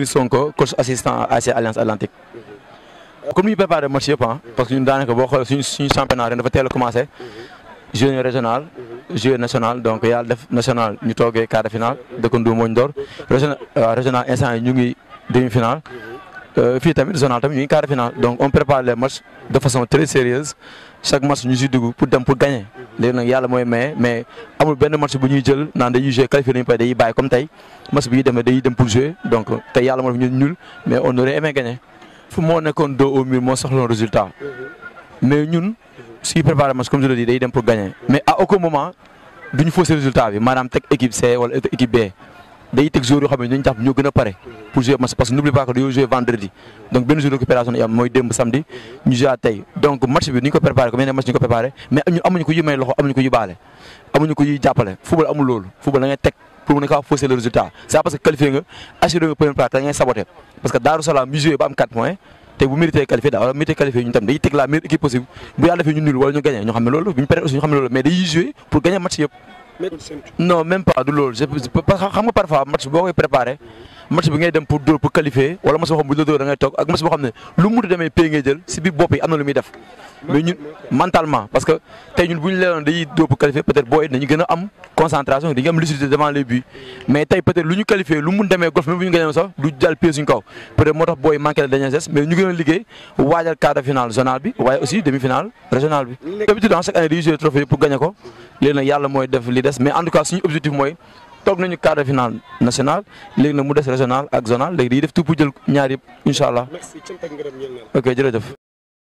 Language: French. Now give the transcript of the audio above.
nuyu Sonko coach assistant AC Alliance Atlantique. comme ni ñu préparé match ah. parce que ñun daanaka boo championnat ren dafa commencé. junior régional. junior national donc yàlla def national ñu toogee quart de finale dëkkandoo moo ñu door. régional régional instant yi demi finale. fii tamit zonal tamit quart de finale donc on prépare les matchs de façon très sérieuse chaque match ñu si dugg pour pour gagner léegi nag yàlla mooy maye mais amul benn match bu ñuy jël naan dañuy comme pour jouer donc nul mais on aurait aimé gagner. au mur moo soxla résultat mais ñun suy préparer match comme je le dis pour gagner mais à aucun moment duñu fausser résultat bi maanaam teg C équipe B. day teg joueurs yoo xam pour jouer que n'oublie pas que vendredi. Donc benn jour récupération yi samedi ñu jouer tey. Donc match bi ni ñu préparé comme yeneen ñu mais ñun amuñu ko football football pour mën a fausser le résultat. C'est parce que qualifié nga assuré nga première place parce que Darou Salam ñu joué ba am 4 points te bu mérité qualifié qualifié ñun tam dañuy la meilleure équipe possible. Ñu ñu ñu ñu ñu mais dañuy jouer pour gagner match non même pas du loolu. Parce que xam nga parfois match boo koy préparé match bi ngay dem pour pour qualifier wala xam bu da ngay toog ak xam ne lu mu pay ngay jël yi mentalement parce que tey ñun bu ñu leeroon dañuy pour qualifier peut-être dañu am concentration dañu am lucidité devant les buts. Mais peut-être lu qualifier lu mu golf même bu ñu gagné sax du kaw. Peut-être moo tax booy manqué la mais ñu gën liggéey waajal quart de zonal bi aussi demi-finale bi. D'habitude chaque année dañuy jouer trophée pour gagner ko. Def mais en tout cas suñu objectif toog nañu quart de finale national léegi nag mu des régional ak zonal léegi dañuy def tout pour jël ñaar yëpp incha allah. ok jërëjëf.